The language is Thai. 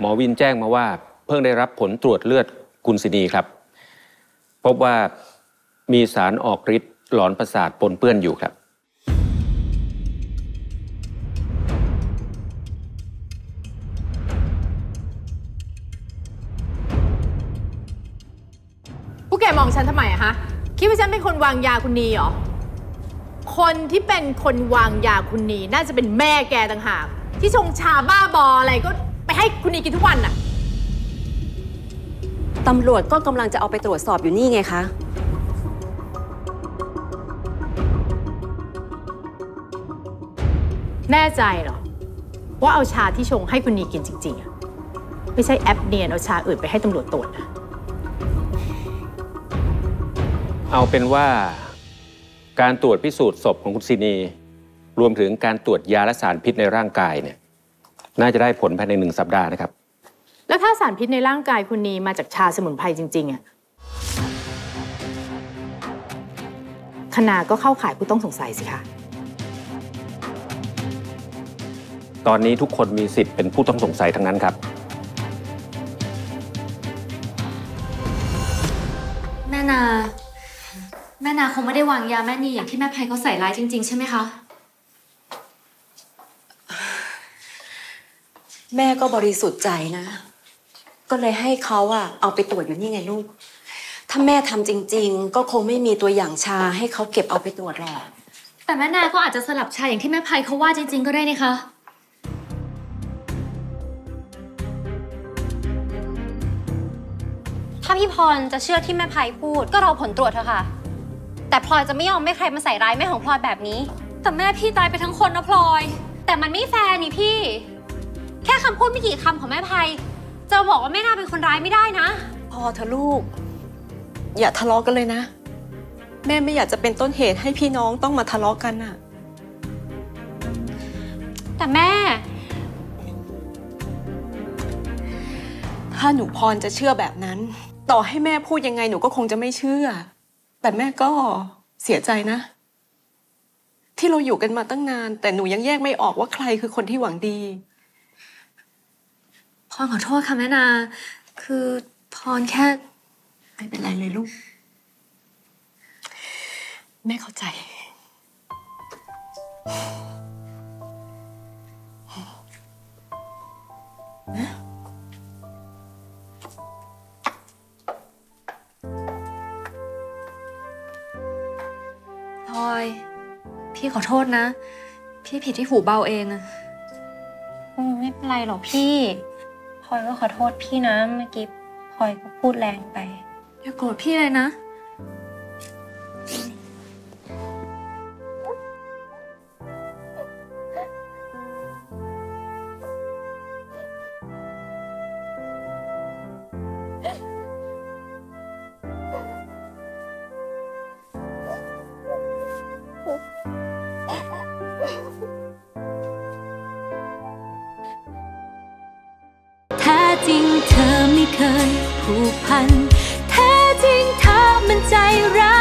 หมอวินแจ้งมาว่า เพิ่งได้รับผลตรวจเลือดคุณสินีครับ พบว่ามีสารออกฤทธิ์หลอนประสาทปนเปื้อนอยู่ครับ พวกแกมองฉันทำไมอะฮะ คิดว่าฉันเป็นคนวางยาคุณนีเหรอ คนที่เป็นคนวางยาคุณนีน่าจะเป็นแม่แกต่างหาก ที่ชงชาบ้าบออะไรก็ ให้คุณนีกินทุกวันน่ะตำรวจก็กำลังจะเอาไปตรวจสอบอยู่นี่ไงคะ แน่ใจเหรอ ว่าเอาชาที่ชงให้คุณนีกินจริงๆอะไม่ใช่แอปเนียนเอาชาอื่นไปให้ตำรวจตรวจนะเอาเป็นว่า การตรวจพิสูจน์ศพของคุณสินี รวมถึงการตรวจยาและสารพิษในร่างกายเนี่ย น่าจะได้ผลภายในหนึ่งสัปดาห์นะครับ แล้วถ้าสารพิษในร่างกายคุณนีมาจากชาสมุนไพรจริงๆอะคณาก็เข้าข่ายผู้ต้องสงสัยสิคะ ตอนนี้ทุกคนมีสิทธิ์เป็นผู้ต้องสงสัยทั้งนั้นครับ แม่นา แม่นาคงไม่ได้วางยาแม่นีอย่างที่แม่ภัยเขาใส่ร้ายจริง ๆ ใช่ไหมคะ แม่ก็บริสุทธิ์ใจนะ ก็เลยให้เขาอะเอาไปตรวจอยู่นี่ไงลูก ถ้าแม่ทำจริง ๆ ก็คงไม่มีตัวอย่างชาให้เขาเก็บเอาไปตรวจหรอก แต่แม่นาก็อาจจะสลับชายอย่างที่แม่ภัยเขาว่าจริง ๆ ก็ได้นี่คะถ้าพี่พรจะเชื่อที่แม่ไพพูดก็รอผลตรวจเถอะค่ะ แต่พลอยจะไม่ยอมให้ใครมาใส่ร้ายแม่ของพลอยแบบนี้ แต่แม่พี่ตายไปทั้งคนนะพลอย แต่มันไม่แฟร์นี่พี่ แค่คำพูดไม่กี่คำของแม่ไพจะบอกว่าแม่นาเป็นคนร้ายไม่ได้นะ พอเถอะลูก อย่าทะเลาะกันเลยนะ แม่ไม่อยากจะเป็นต้นเหตุให้พี่น้องต้องมาทะเลาะกันน่ะ แต่แม่ ถ้าหนูพรจะเชื่อแบบนั้น ต่อให้แม่พูดยังไงหนูก็คงจะไม่เชื่อ แต่แม่ก็เสียใจนะ ที่เราอยู่กันมาตั้งนาน แต่หนูยังแยกไม่ออกว่าใครคือคนที่หวังดี พรขอโทษค่ะแม่นา คือพรแค่ ไม่เป็นไรเลยลูก แม่เข้าใจ พลอย พี่ขอโทษนะ พี่ผิดที่หูเบาเองอะอืมไม่เป็นไรหรอกพี่พล อยก็ขอโทษพี่นะเมื่อกี้พลอยก็พูดแรงไป อย่าโกรธพี่เลยนะแจริงเธอไม่เคยผูกพัน แท้จริงเธอมันใจร้